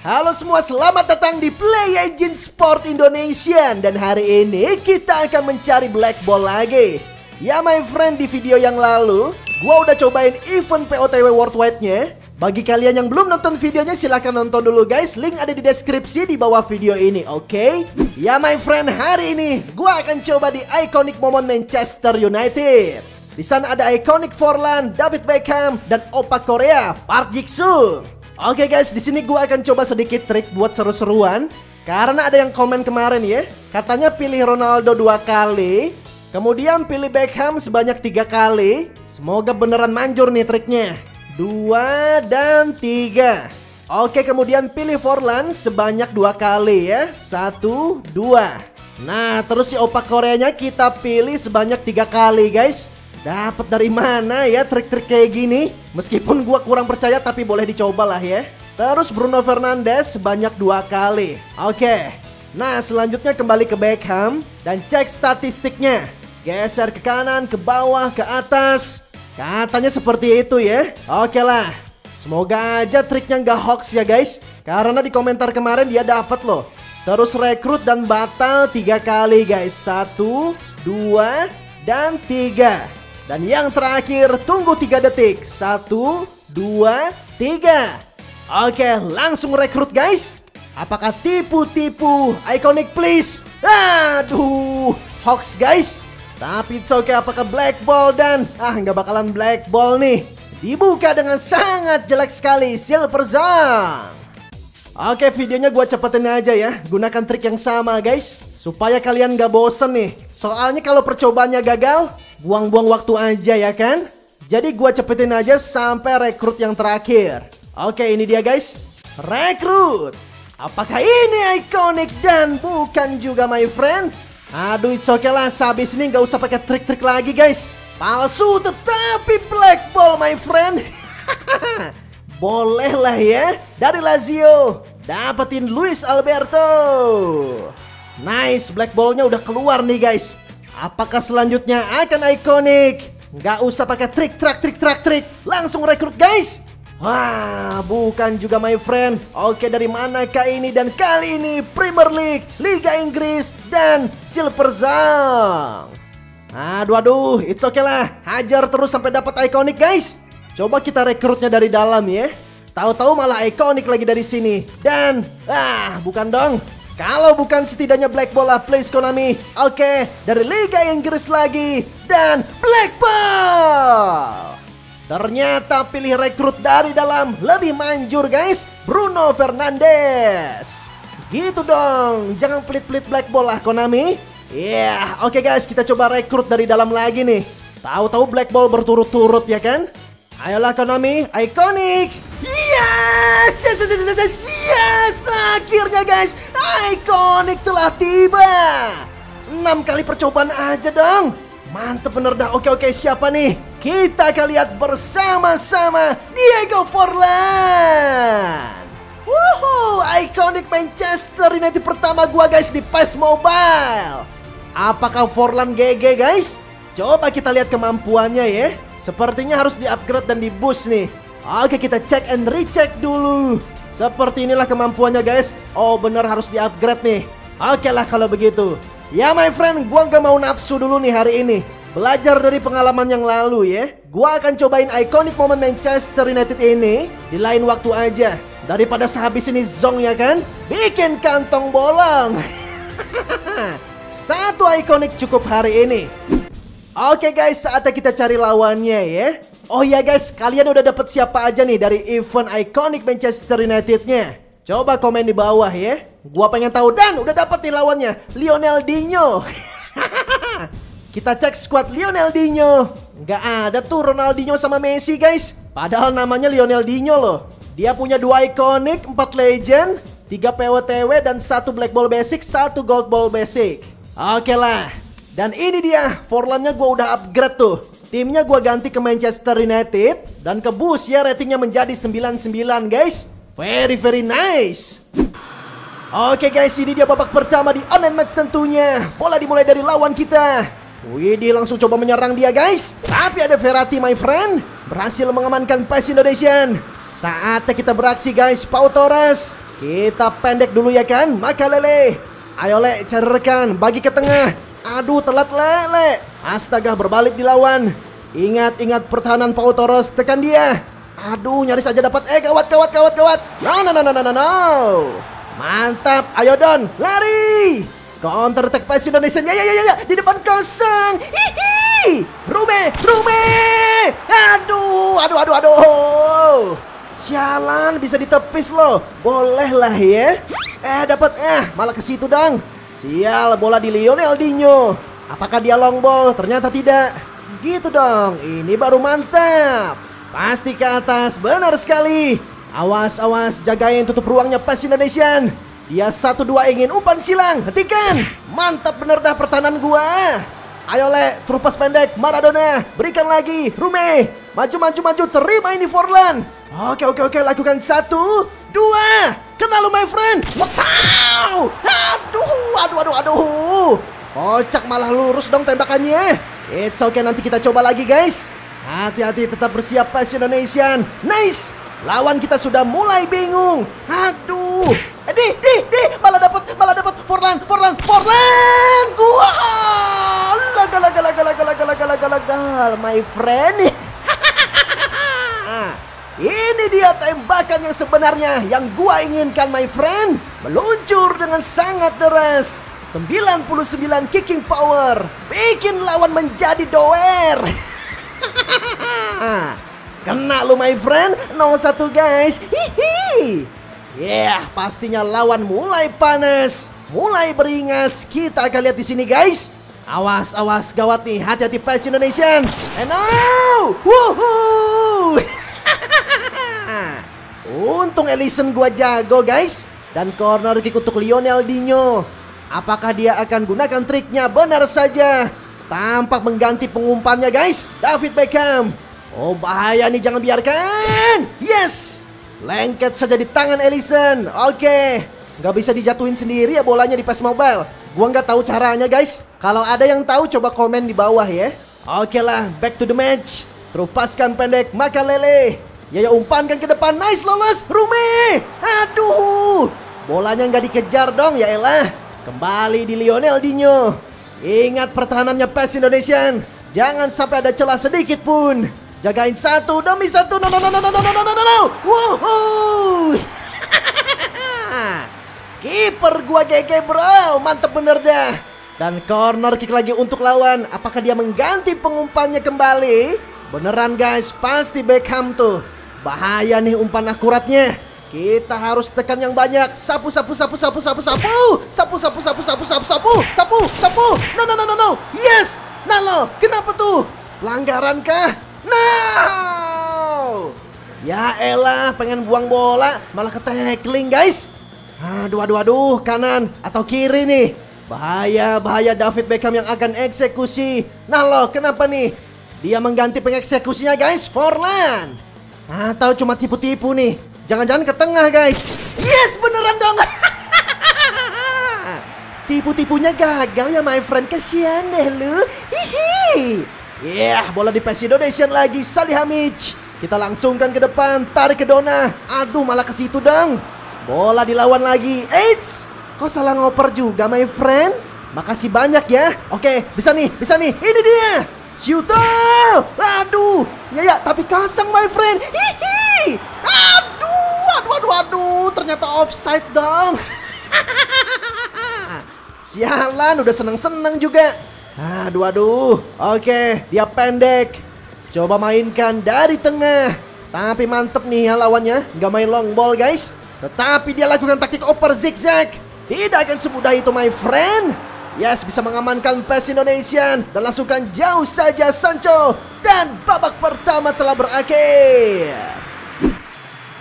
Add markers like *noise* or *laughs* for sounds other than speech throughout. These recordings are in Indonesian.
Halo semua, selamat datang di Play Engine Sport Indonesia. Dan hari ini kita akan mencari black ball lagi. Ya my friend, di video yang lalu Gua udah cobain event POTW Worldwide-nya. Bagi kalian yang belum nonton videonya silahkan nonton dulu guys. Link ada di deskripsi di bawah video ini, oke? Okay? Ya my friend, hari ini gua akan coba di Iconic Moment Manchester United. Di sana ada Iconic Forlan, David Beckham, dan Opa Korea, Park Jik-soo Oke guys, di sini gue akan coba sedikit trik buat seru-seruan. Karena ada yang komen kemarin ya, katanya pilih Ronaldo dua kali, kemudian pilih Beckham sebanyak tiga kali. Semoga beneran manjur nih triknya. Dua dan tiga. Oke, kemudian pilih Forlan sebanyak dua kali ya. Satu, dua. Nah, terus si opak Koreanya kita pilih sebanyak tiga kali guys. Dapat dari mana ya trik-trik kayak gini? Meskipun gua kurang percaya tapi boleh dicoba lah ya. Terus Bruno Fernandes sebanyak dua kali. Oke. Nah selanjutnya kembali ke Beckham dan cek statistiknya. Geser ke kanan, ke bawah, ke atas. Katanya seperti itu ya. Oke lah. Semoga aja triknya nggak hoax ya guys. Karena di komentar kemarin dia dapat loh. Terus rekrut dan batal tiga kali guys. Satu, dua, dan tiga. Dan yang terakhir, tunggu 3 detik. 1, 2, 3. Oke, langsung rekrut guys. Apakah tipu-tipu? Iconic please. Aduh, hoax guys. Tapi it's okay, apakah black ball dan... Ah, nggak bakalan black ball nih. Dibuka dengan sangat jelek sekali, Silver Zone. Oke, videonya gue cepetin aja ya. Gunakan trik yang sama guys. Supaya kalian gak bosen nih. Soalnya kalau percobaannya gagal, Buang-buang waktu aja ya kan? Jadi gua cepetin aja sampai rekrut yang terakhir. Oke ini dia guys. Rekrut. Apakah ini ikonik dan bukan juga my friend? Aduh it's okay lah Sabis ini nggak usah pakai trik-trik lagi guys. Palsu tetapi black ball my friend. *laughs* Boleh lah ya. Dari Lazio. Dapetin Luis Alberto. Nice, black ballnya udah keluar nih guys. Apakah selanjutnya akan ikonik? Nggak usah pakai trik, trak, trik, trak, trik. Langsung rekrut guys. Wah, bukan juga my friend. Oke, dari manakah ini? Dan kali ini Premier League, Liga Inggris, dan Silver Zone. Aduh, aduh, it's okay lah. Hajar terus sampai dapat ikonik guys. Coba kita rekrutnya dari dalam ya. Tahu-tahu malah ikonik lagi dari sini. Dan, ah, bukan dong. Kalau bukan setidaknya Black Bola Place Konami. Oke, dari Liga Inggris lagi. Dan Black Ball. Ternyata pilih rekrut dari dalam lebih manjur guys. Bruno Fernandes. Gitu dong. Jangan pelit-pelit Black Ball lah Konami. Ya, yeah, oke okay guys, kita coba rekrut dari dalam lagi nih. Tahu-tahu Black Ball berturut-turut ya kan? Ayolah Konami, iconic. Yes, yes, yes, yes, yes, yes. Akhirnya guys, iconic telah tiba. 6 kali percobaan aja dong. Mantep bener dah. Oke, oke, siapa nih? Kita akan lihat bersama-sama Diego Forlan. Wuhu, iconic Manchester United pertama gua guys di PES Mobile. Apakah Forlan GG guys? Coba kita lihat kemampuannya ya. Sepertinya harus di-upgrade dan di-boost nih. Oke, kita cek and recheck dulu. Seperti inilah kemampuannya guys. Oh, bener harus di-upgrade nih. Oke lah kalau begitu. Ya my friend, gua nggak mau nafsu dulu nih hari ini. Belajar dari pengalaman yang lalu ya. Gua akan cobain iconic moment Manchester United ini di lain waktu aja. Daripada sehabis ini zong ya kan? Bikin kantong bolong. *laughs* Satu iconic cukup hari ini. Oke guys, saatnya kita cari lawannya ya. Oh ya guys, kalian udah dapet siapa aja nih dari event iconic Manchester United-nya? Coba komen di bawah ya. Gua pengen tahu dan udah dapet nih lawannya, Lionel Dino. *laughs* kita cek squad Lionel Dino. Gak ada tuh Ronaldinho sama Messi guys. Padahal namanya Lionel Dino loh. Dia punya dua iconic, empat legend, tiga PWTW dan satu black ball basic, satu gold ball basic. Oke lah, dan ini dia, Forlannya gue udah upgrade tuh. Timnya gue ganti ke Manchester United. Dan ke bus ya ratingnya menjadi 99 guys. Very very nice. Oke guys, ini dia babak pertama di online match tentunya. Bola dimulai dari lawan kita. Wih, dia langsung coba menyerang dia guys. Tapi ada Verratti my friend. Berhasil mengamankan PES Indonesian. Saatnya kita beraksi guys, Pau Torres. Kita pendek dulu ya kan, maka lele. Ayo le, cari rekan, bagi ke tengah. Aduh, telat lele. Astaga, berbalik dilawan. Ingat, ingat pertahanan Pau Toros, tekan dia. Aduh, nyaris aja dapat. Eh, gawat, gawat, gawat, gawat. No, no, no, no, no, no. Mantap, ayo Don, lari. Counter attack PES Indonesia. Ya, ya, ya, ya, di depan kosong. Hihi. Rume, Rume. Aduh, aduh, aduh, aduh. Sialan, bisa ditepis loh. Boleh lah ya. Eh, dapat eh, malah ke situ dong. Sial, bola di Lionel Dino. Apakah dia long ball? Ternyata tidak. Gitu dong, ini baru mantap. Pasti ke atas, benar sekali. Awas, awas, jagain tutup ruangnya PES Indonesian. Dia satu dua ingin umpan silang. Hentikan. Mantap bener dah pertahanan gua. Ayo le, terupas pendek, Maradona, berikan lagi, Rume, maju maju maju, terima ini Forlan. Oke, oke, oke. Lakukan satu, dua. Kena lu, my friend. What's up? Aduh, aduh, aduh, aduh. Kocak malah lurus dong tembakannya. It's okay, nanti kita coba lagi, guys. Hati-hati, tetap bersiap pas Indonesian. Nice. Lawan kita sudah mulai bingung. Aduh. Di, di, di. Malah dapat, malah dapat. Forlan, Forlan, Forlan. Gua. Laga, laga, laga, laga, laga, laga, laga, laga, my friend. Ini dia tembakan yang sebenarnya yang gua inginkan, my friend. Meluncur dengan sangat deras. 99 kicking power. Bikin lawan menjadi doer. *laughs* Kena lu my friend 01 guys. Hihi. Yeah, pastinya lawan mulai panas, mulai beringas. Kita akan lihat di sini, guys. Awas, awas, gawat nih. Hati-hati PES Indonesian. And now, woohoo! *laughs* Untung Ellison gua jago, guys. Dan corner kick untuk Lionel Dino. Apakah dia akan gunakan triknya? Benar saja. Tampak mengganti pengumpannya, guys. David Beckham. Oh, bahaya nih, jangan biarkan. Yes! Lengket saja di tangan Ellison. Oke. Nggak bisa dijatuhin sendiri ya bolanya di PES Mobile. Gua nggak tahu caranya guys. Kalau ada yang tahu coba komen di bawah ya. Oke lah, back to the match. Terupaskan pendek, maka lele. Ya ya umpankan ke depan, nice lolos, Rume. Aduh, bolanya nggak dikejar dong ya elah. Kembali di Lionel Dino. Ingat pertahanannya PES Indonesian. Jangan sampai ada celah sedikit pun. Jagain satu demi satu. No no no no no no no no no no. Wow. *laughs* Kiper gua GG bro, mantep bener dah. Dan corner kick lagi untuk lawan. Apakah dia mengganti pengumpannya kembali? Beneran guys, pasti Beckham tuh. Bahaya nih umpan akuratnya. Kita harus tekan yang banyak. Sapu sapu sapu sapu sapu sapu. Sapu sapu sapu sapu sapu sapu. Sapu sapu. No no no no no. Yes. Nah lo, kenapa tuh? Pelanggaran kah? No! Ya elah, pengen buang bola, malah ke tackling guys. Aduh, aduh, aduh, kanan atau kiri nih. Bahaya, bahaya David Beckham yang akan eksekusi. Nah loh, kenapa nih? Dia mengganti pengeksekusinya guys, Forlan. Atau cuma tipu-tipu nih. Jangan-jangan ke tengah guys. Yes, beneran dong. *laughs* Tipu-tipunya gagal ya my friend, kasihan deh lu. Hihi. Yeah, bola di PES Indonesia lagi Salihamic. Kita langsungkan ke depan, tarik ke Dona. Aduh, malah ke situ dong. Bola dilawan lagi. Eits, kok salah ngoper juga, my friend? Makasih banyak ya. Oke, bisa nih, bisa nih. Ini dia. Syuto. Aduh, ya ya, tapi kasang, my friend. Hihi. Aduh, aduh, aduh, aduh. Ternyata offside dong. *laughs* Sialan, udah seneng-seneng juga. Aduh, aduh. Oke, dia pendek. Coba mainkan dari tengah. Tapi mantep nih ya lawannya. Nggak main long ball, guys. Tetapi dia lakukan taktik oper zigzag. Tidak akan semudah itu, my friend. Yes, bisa mengamankan PES Indonesian. Dan langsungkan jauh saja Sancho. Dan babak pertama telah berakhir.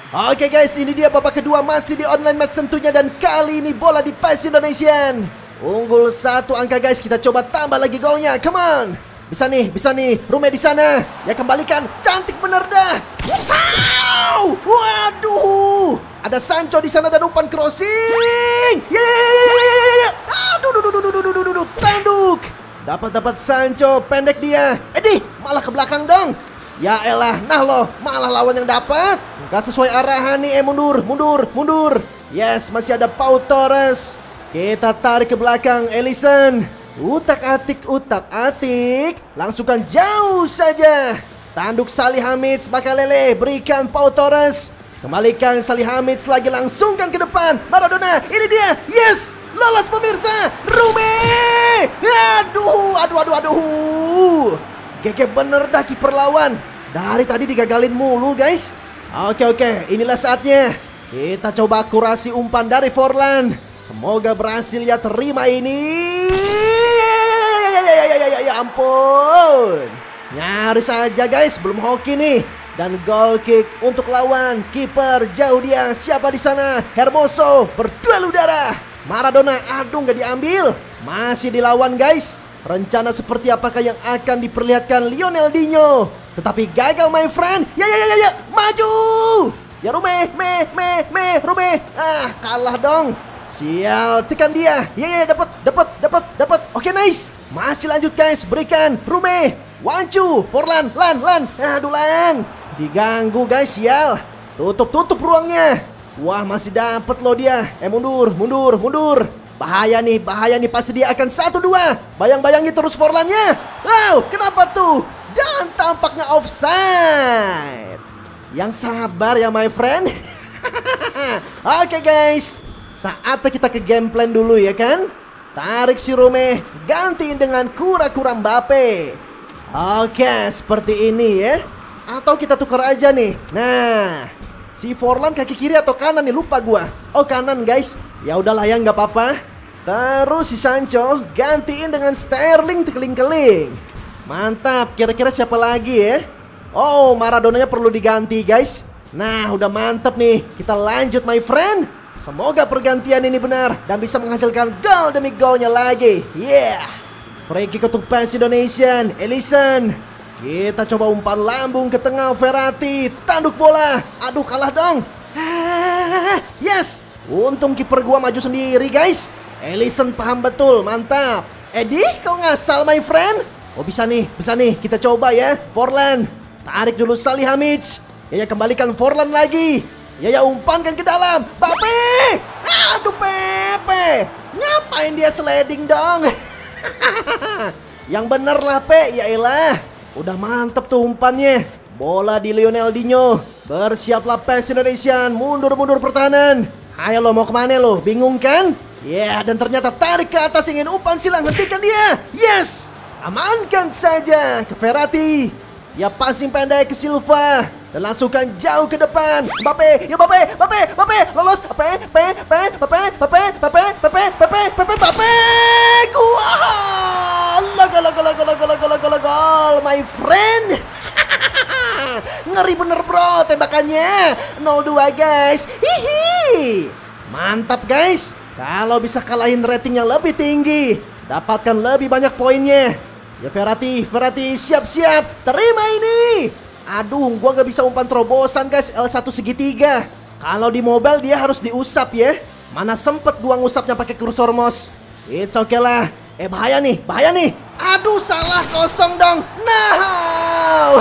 Oke guys, ini dia babak kedua masih di online match tentunya. Dan kali ini bola di PES Indonesian. Unggul satu angka guys, kita coba tambah lagi golnya. Come on. Bisa nih, bisa nih. Rume di sana. Ya kembalikan. Cantik bener dah. Wow! Waduh. Ada Sancho di sana dan umpan crossing. Yeah! Tanduk. Dapat dapat Sancho, pendek dia. Edi, malah ke belakang dong. Ya elah, nah loh, malah lawan yang dapat. Gak sesuai arahan nih, eh mundur, mundur, mundur. Yes, masih ada Pau Torres. Kita tarik ke belakang Ellison. Utak atik, utak atik. Langsungkan jauh saja. Tanduk Salih Hamid, Makalele berikan Pau Torres. Kembalikan Salih Hamid lagi langsungkan ke depan. Maradona, ini dia. Yes, lolos pemirsa. Rume. Aduh, aduh, aduh, aduh. Gege bener dah kiper lawan. Dari tadi digagalin mulu guys. Oke, oke, inilah saatnya. Kita coba akurasi umpan dari Forlan. Semoga berhasil ya terima ini. Ya, ya, ya, ya ampun. Nyaris saja guys, belum hoki nih. Dan goal kick untuk lawan kiper jauh dia. Siapa di sana? Hermoso berduel udara. Maradona, aduh nggak diambil. Masih dilawan guys. Rencana seperti apakah yang akan diperlihatkan Lionel Dino? Tetapi gagal my friend. Ya ya ya ya, ya. maju. Ya Rume, me, me, me, Rume. Ah, kalah dong. Sial, tekan dia. Ya, ya, dapat, dapat, dapat, dapat. Oke, nice. Masih lanjut guys, berikan. Rume, Wancu, Forlan, Lan, Lan. Aduh, Lan. Diganggu guys, sial. Tutup, tutup ruangnya. Wah, masih dapat loh dia. Eh, mundur, mundur, mundur. Bahaya nih, bahaya nih. Pasti dia akan satu dua. Bayang-bayangi terus Forlannya. Wow, kenapa tuh? Dan tampaknya offside. Yang sabar ya my friend *laughs* Oke okay, guys Saatnya kita ke game plan dulu ya kan Tarik si Rome Gantiin dengan kura-kura Mbappe Oke okay, seperti ini ya Atau kita tukar aja nih Nah Si Forlan kaki kiri atau kanan nih lupa gua Oh kanan guys Ya udahlah ya nggak apa-apa Terus si Sancho gantiin dengan Sterling keling-keling Mantap kira-kira siapa lagi ya Oh, Maradonanya perlu diganti, guys. Nah, udah mantep nih. Kita lanjut, my friend. Semoga pergantian ini benar dan bisa menghasilkan gol demi golnya lagi. Yeah. Free kick untuk fans Indonesian. Kita coba umpan lambung ke tengah Verratti. Tanduk bola. Aduh, kalah dong. Ah, yes. Untung kiper gua maju sendiri, guys. Ellison paham betul. Mantap. Eddie, kau ngasal, my friend? Oh, bisa nih. Bisa nih. Kita coba ya. Forlan. Tarik dulu Salih Hamid. Ya, ya kembalikan Forlan lagi. Ya ya umpankan ke dalam. Bape. Aduh Pepe. Ngapain dia sliding dong? *laughs* Yang bener lah Pe. Ya elah. Udah mantep tuh umpannya. Bola di Lionel Dino. Bersiaplah PES Indonesia. Mundur-mundur pertahanan. Ayo lo mau ke mana lo? Bingung kan? Ya yeah, dan ternyata tarik ke atas ingin umpan silang hentikan dia. Yes. Amankan saja ke Ferrati. Ya passing pendek ke Silva dan langsungkan jauh ke depan. Mbappe, ya Mbappe, Mbappe, Mbappe, lolos. Mbappe, Mbappe, Mbappe, Mbappe, Mbappe, Mbappe, Mbappe, Mbappe, Mbappe, gol! Gol, gol, gol, gol, gol, gol, gol, gol, my friend. *laughs* Ngeri bener bro tembakannya. 02 guys. Hihi. Mantap guys. Kalau bisa kalahin rating yang lebih tinggi, dapatkan lebih banyak poinnya. Ya Ferrati, Ferrati siap-siap. Terima ini. Aduh, gua gak bisa umpan terobosan guys L1 segitiga. Kalau di mobile dia harus diusap ya. Mana sempet gua ngusapnya pakai kursor mouse. It's okay lah. Eh bahaya nih, bahaya nih. Aduh, salah kosong dong. Nah.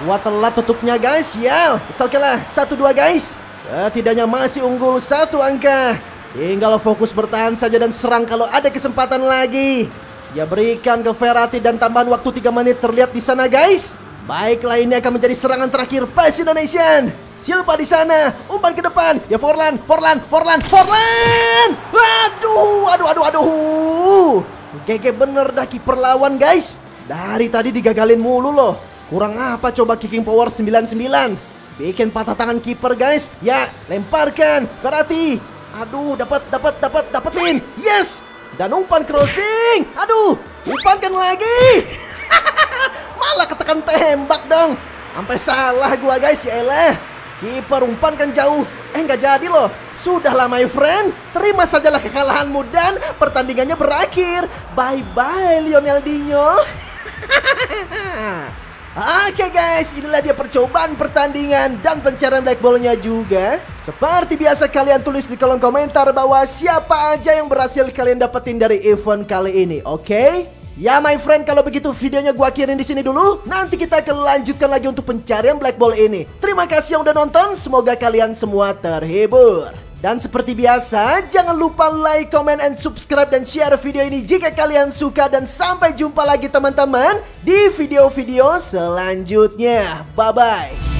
*laughs* gua telat tutupnya guys, ya. It's okay lah. Satu dua guys. Setidaknya masih unggul satu angka. Tinggal fokus bertahan saja dan serang kalau ada kesempatan lagi. Ya berikan ke Ferrati dan tambahan waktu 3 menit terlihat di sana guys. Baiklah ini akan menjadi serangan terakhir PES Indonesian. Silva di sana, umpan ke depan. Ya Forlan, Forlan, Forlan, Forlan. Waduh, aduh, aduh, aduh. GG bener dah kiper lawan guys. Dari tadi digagalin mulu loh. Kurang apa coba kicking power 99. Bikin patah tangan kiper guys. Ya, lemparkan. Ferrati, Aduh, dapat, dapat, dapat, dapetin. Yes! Dan umpan crossing. Aduh, umpankan lagi. *laughs* Malah ketekan tembak dong. Sampai salah gua guys, ya elah. Kiper umpankan jauh. Eh nggak jadi loh. Sudahlah my friend. Terima sajalah kekalahanmu dan pertandingannya berakhir. Bye bye Lionel Dino. *laughs* Oke guys, inilah dia percobaan pertandingan dan pencarian black ball-nya juga. Seperti biasa kalian tulis di kolom komentar bahwa siapa aja yang berhasil kalian dapetin dari event kali ini, oke? Okay? Ya my friend, kalau begitu videonya gua akhirin di sini dulu. Nanti kita akan lanjutkan lagi untuk pencarian black ball ini. Terima kasih yang udah nonton. Semoga kalian semua terhibur. Dan seperti biasa, jangan lupa like, comment, and subscribe dan share video ini jika kalian suka. Dan sampai jumpa lagi teman-teman di video-video selanjutnya. Bye-bye.